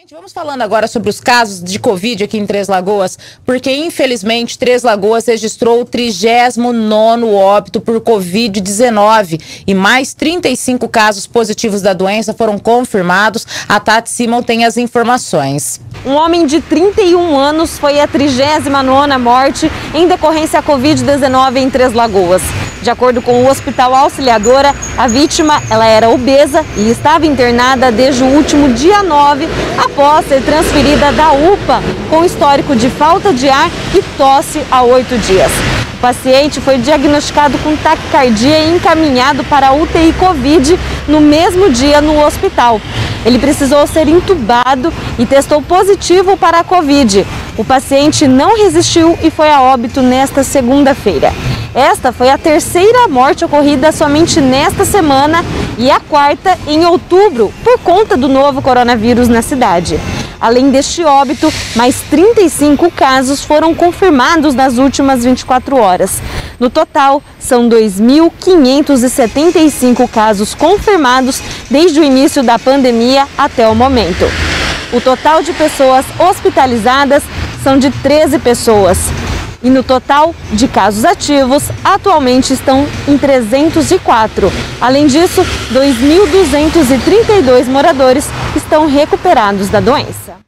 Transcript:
Gente, vamos falando agora sobre os casos de Covid aqui em Três Lagoas, porque infelizmente Três Lagoas registrou o 39 óbito por Covid-19 e mais 35 casos positivos da doença foram confirmados. A Tati Simon tem as informações. Um homem de 31 anos foi a 39ª morte em decorrência à Covid-19 em Três Lagoas. De acordo com o Hospital Auxiliadora, a vítima ela era obesa e estava internada desde o último dia 9, após ser transferida da UPA com histórico de falta de ar e tosse há oito dias. O paciente foi diagnosticado com taquicardia e encaminhado para a UTI Covid no mesmo dia no hospital. Ele precisou ser entubado e testou positivo para a Covid. O paciente não resistiu e foi a óbito nesta segunda-feira. Esta foi a terceira morte ocorrida somente nesta semana e a quarta em outubro, por conta do novo coronavírus na cidade. Além deste óbito, mais 35 casos foram confirmados nas últimas 24 horas. No total, são 2.575 casos confirmados desde o início da pandemia até o momento. O total de pessoas hospitalizadas são de 13 pessoas. E no total de casos ativos, atualmente estão em 304. Além disso, 2.232 moradores estão recuperados da doença.